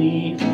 For